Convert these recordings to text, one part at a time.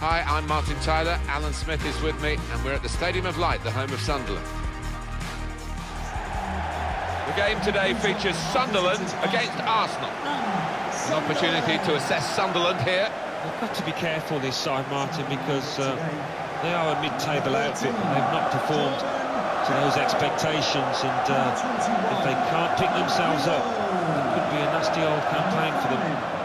Hi, I'm Martin Tyler. Alan Smith is with me, and we're at the Stadium of Light, the home of Sunderland. The game today features Sunderland against Arsenal. An opportunity to assess Sunderland here. They've got to be careful this side, Martin, because uh, they are a mid-table outfit they've not performed to those expectations. And uh, if they can't pick themselves up, it could be a nasty old campaign for them.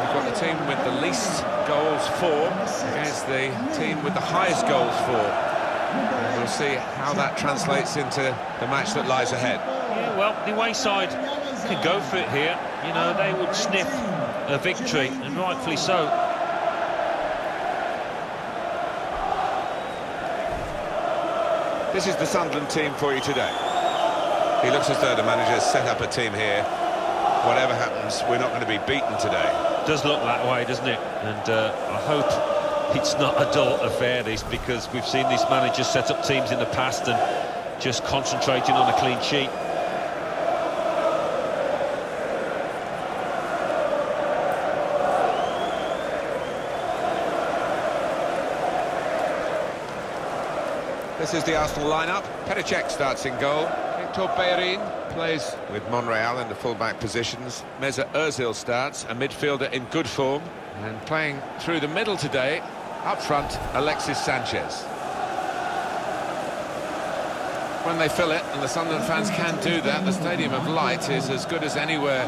We've got the team with the least goals for against the team with the highest goals for. And we'll see how that translates into the match that lies ahead. Yeah, well, the away side could go for it here. You know, they would sniff a victory, and rightfully so. This is the Sunderland team for you today. He looks as though the manager's set up a team here. Whatever happens, we're not going to be beaten today. does look that way, doesn't it? And uh, I hope it's not a dull affair, this, because we've seen these managers set up teams in the past and just concentrating on a clean sheet. This is the Arsenal lineup. Petr Cech starts in goal. Bellerin plays with Monreal in the full-back positions. Mesut Ozil starts, a midfielder in good form. And playing through the middle today, up front, Alexis Sanchez. When they fill it, and the Sunderland fans can do that, the Stadium of Light is as good as anywhere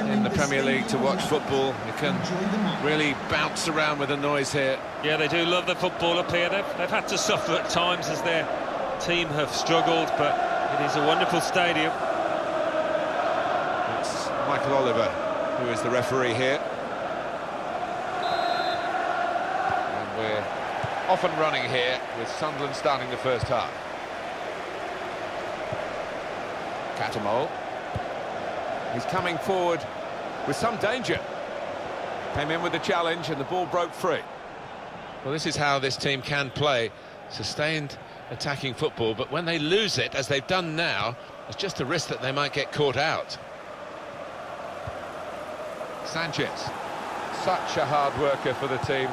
in the Premier League to watch football. You can really bounce around with the noise here. Yeah, they do love the football up here. They've, they've had to suffer at times as their team have struggled, but it is a wonderful stadium. It's Michael Oliver who is the referee here. And we're off and running here with Sunderland starting the first half. Cattermole. He's coming forward with some danger. Came in with the challenge and the ball broke free. Well, this is how this team can play. Sustained attacking football, but when they lose it, as they've done now, it's just a risk that they might get caught out. Sanchez, such a hard worker for the team,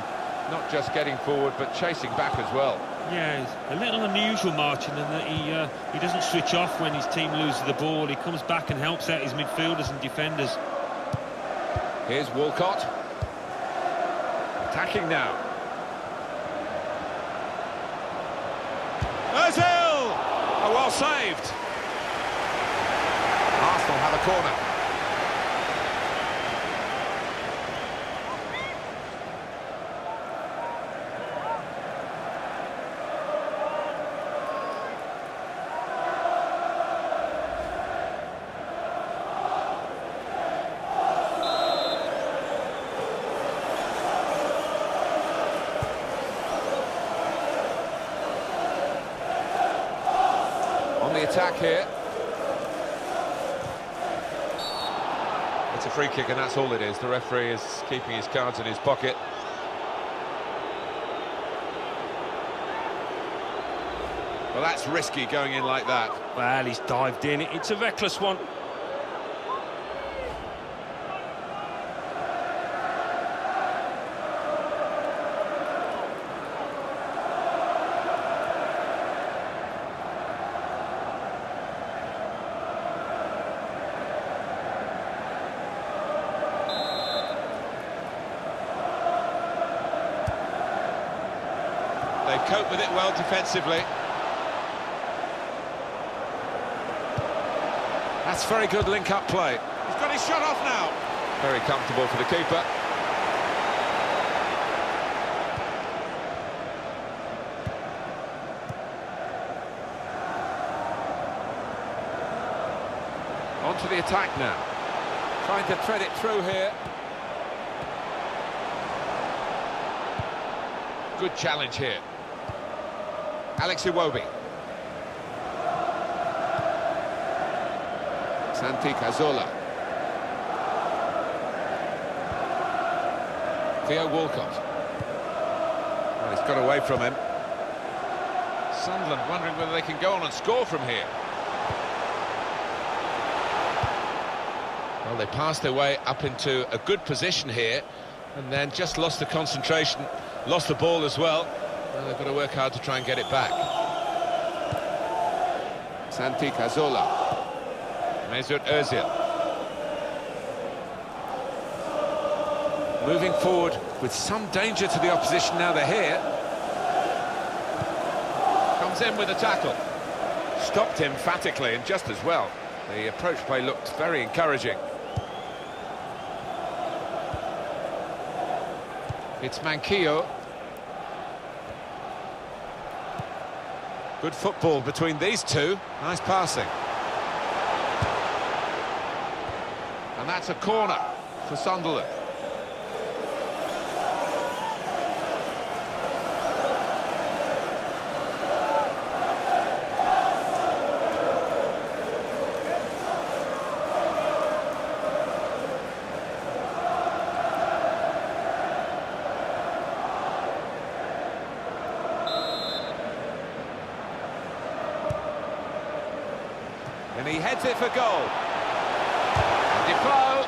not just getting forward, but chasing back as well. Yeah, he's a little unusual, Martin, in that he uh, he doesn't switch off when his team loses the ball. He comes back and helps out his midfielders and defenders. Here's Walcott. Attacking now. Ozil! Oh, well saved. Arsenal have a corner. Attack here. It's a free kick and that's all it is. The referee is keeping his cards in his pocket. Well, that's risky going in like that. Well, he's dived in. It's a reckless one. They cope with it well defensively. That's very good link-up play. He's got his shot off now. Very comfortable for the keeper. On to the attack now. Trying to thread it through here. Good challenge here. Alex Iwobi. Santi Cazorla. Theo Walcott. Well, he's got away from him. Sunderland wondering whether they can go on and score from here. Well, they passed their way up into a good position here and then just lost the concentration, lost the ball as well. Well they've got to work hard to try and get it back. Santi Cazorla. Mesut Ozil. Moving forward with some danger to the opposition now they're here. Comes in with a tackle. Stopped emphatically and just as well. The approach play looked very encouraging. It's Manquillo. Good football between these two. Nice passing. And that's a corner for Sunderland. And he heads it for goal. Defoe,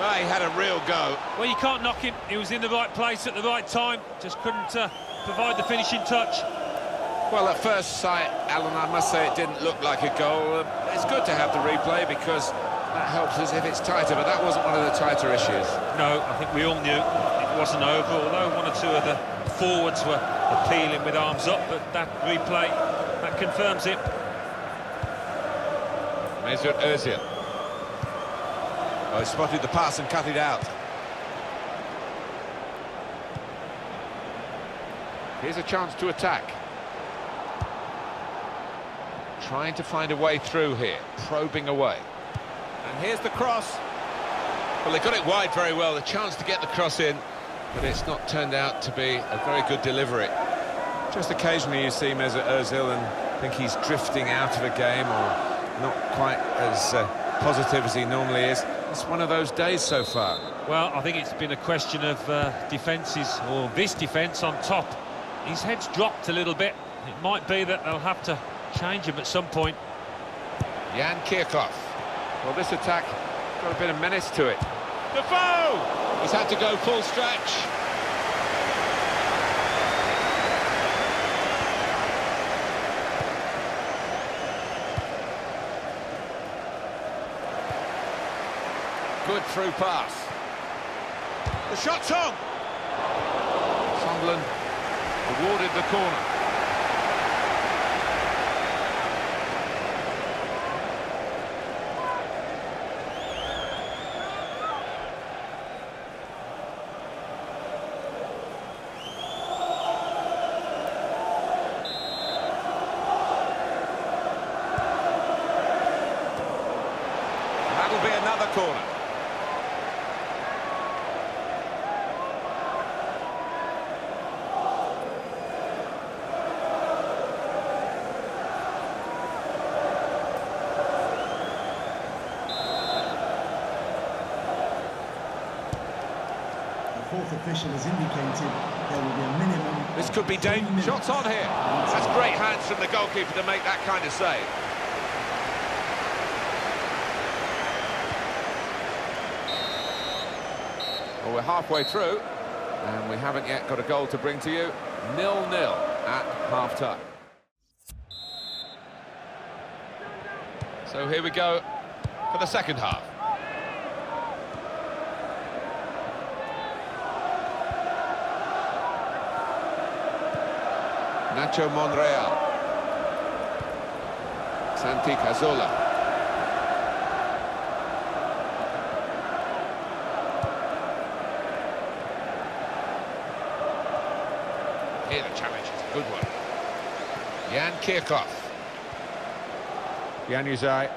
oh, he had a real go. Well, you can't knock him. He was in the right place at the right time. Just couldn't uh, provide the finishing touch. Well, at first sight, Alan, I must say it didn't look like a goal. It's good to have the replay because that helps us if it's tighter, but that wasn't one of the tighter issues. No, I think we all knew it wasn't over, although one or two of the forwards were appealing with arms up, but that replay, that confirms it. Mesut Ozil. Oh, spotted the pass and cut it out. Here's a chance to attack. Trying to find a way through here, probing away. And here's the cross. Well, they got it wide very well, the chance to get the cross in, but it's not turned out to be a very good delivery. Just occasionally you see Mesut Ozil and think he's drifting out of a game or not quite as uh, positive as he normally is. It's one of those days so far. Well, I think it's been a question of uh, defences, or this defence on top. His head's dropped a little bit. It might be that they'll have to change him at some point. Jan Kirchhoff. Well, this attack got a bit of menace to it. Defoe! He's had to go full stretch. Good through pass. The shot's on! Sunderland awarded the corner. That'll be another corner. Fourth official has indicated there will be a minimum. This could be dangerous. Shots on here. That's great hands from the goalkeeper to make that kind of save. Well, we're halfway through, and we haven't yet got a goal to bring to you. Nil-nil at half-time. So here we go for the second half. Nacho Monreal. Santi Cazorla. Here the challenge is a good one. Jan Kirchhoff. Januzaj.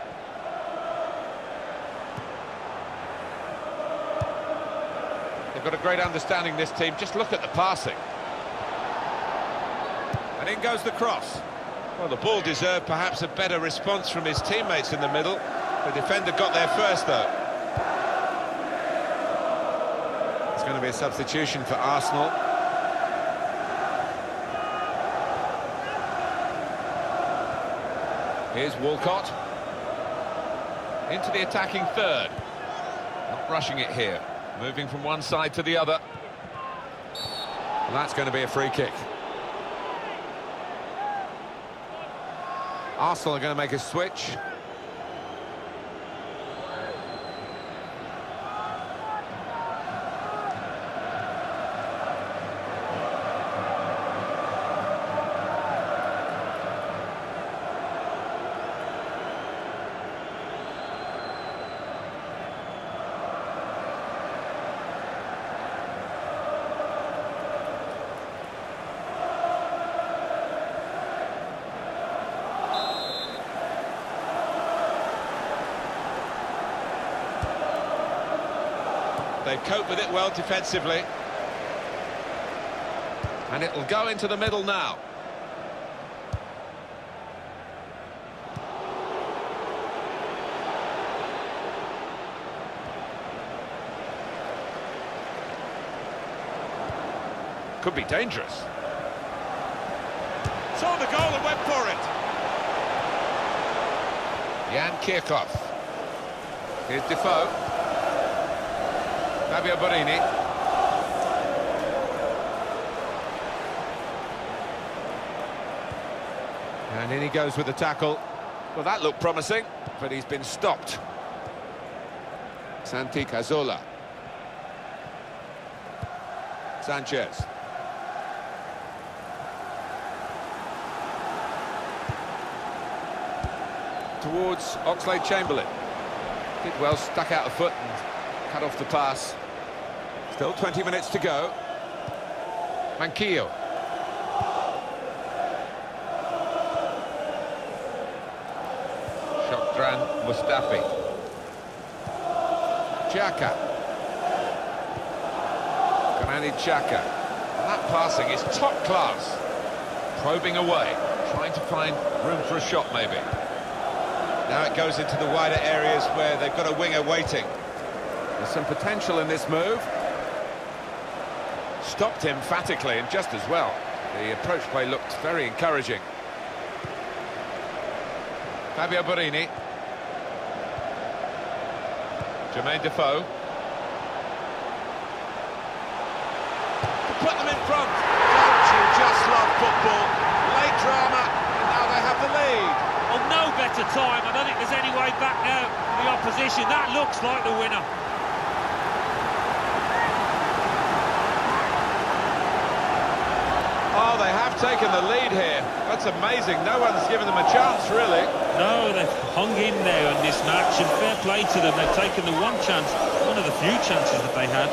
They've got a great understanding, this team. Just look at the passing. And in goes the cross. Well, the ball deserved perhaps a better response from his teammates in the middle. The defender got there first, though. It's going to be a substitution for Arsenal. Here's Walcott. Into the attacking third. Not rushing it here. Moving from one side to the other. Well, that's going to be a free kick. Arsenal are going to make a switch. They've coped with it well defensively. And it'll go into the middle now. Could be dangerous. Saw the goal and went for it. Jan Kirchhoff. Here's Defoe. Fabio Borini. And in he goes with the tackle. Well, that looked promising, but he's been stopped. Santi Cazorla. Sanchez. Towards Oxlade-Chamberlain. Did well, stuck out a foot and cut off the pass. Still 20 minutes to go. Manquillo. Shkodran Mustafi. Xhaka. Granit Xhaka. That passing is top class. Probing away, trying to find room for a shot maybe. Now it goes into the wider areas where they've got a winger waiting. There's some potential in this move. Stopped emphatically and just as well. The approach play looked very encouraging. Fabio Borini. Jermaine Defoe. Put them in front. Don't you just love football? Late drama, and now they have the lead. On no better time. I don't think there's any way back now. For the opposition. That looks like the winner. They have taken the lead here. That's amazing. No one's given them a chance, really. No, they've hung in there in this match, and fair play to them. They've taken the one chance, one of the few chances that they had.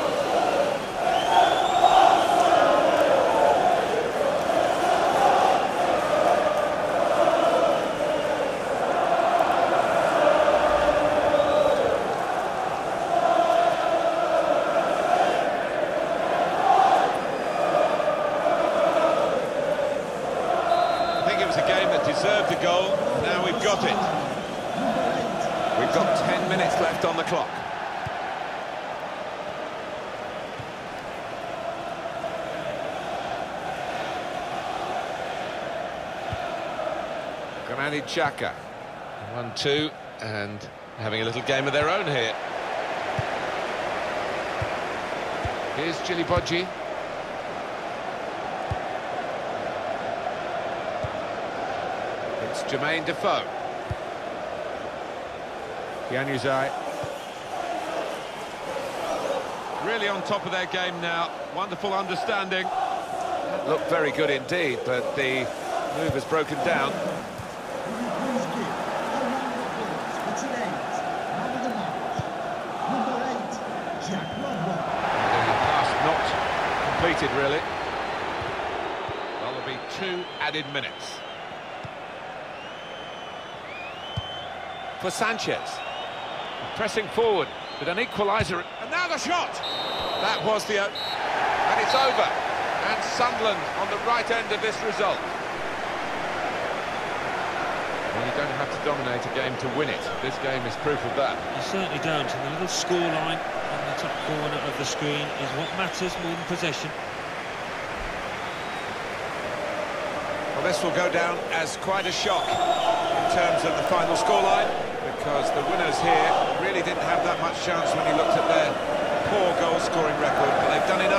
Clock. Granit Xhaka. One, two, and having a little game of their own here. Here's Djilobodji. It's Jermaine Defoe. Januzaj. Really on top of their game now. Wonderful understanding. Looked very good indeed, but the move has broken down. Please give a round of applause for today's man of the match. Number eight, Jack Rodwell. The pass not completed, really. Well, there'll be two added minutes. For Sanchez. Pressing forward with an equaliser. And now the shot! That was the... o- And it's over. And Sunderland on the right end of this result. Well, you don't have to dominate a game to win it. This game is proof of that. You certainly don't, and the little scoreline on the top corner of the screen is what matters more than possession. Well, this will go down as quite a shock in terms of the final scoreline, because the winners here really really didn't have that much chance when you looked at their poor goal-scoring record, but they've done enough